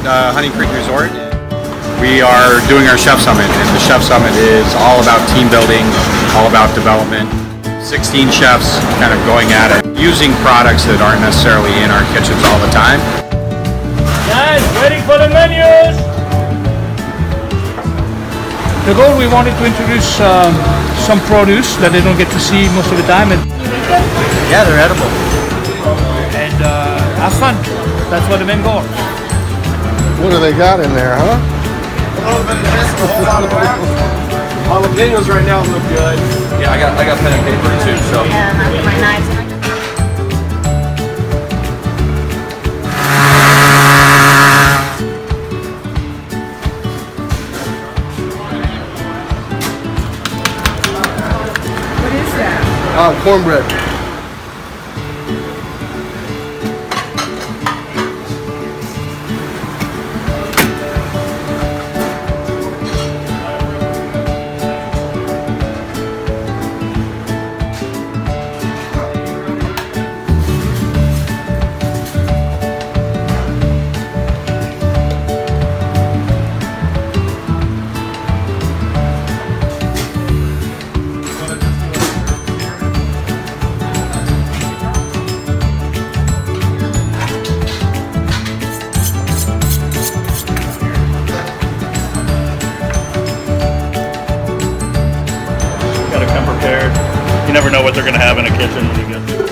Honey Creek Resort. We are doing our Chef Summit, and the Chef Summit is all about team building, all about development. 16 chefs kind of going at it, using products that aren't necessarily in our kitchens all the time. Guys, waiting for the menus! The goal we wanted to introduce um, some produce that they don't get to see most of the time and, Yeah, they're edible. and uh, have fun. That's what the main goal. What do they got in there, huh? A little bit of this, a whole lot of that. Jalapenos right now look good. Yeah, I got I got pen and paper too. So Yeah, and I'll get my knives. Oh, cornbread. You never know what they're going to have in a kitchen when you get there.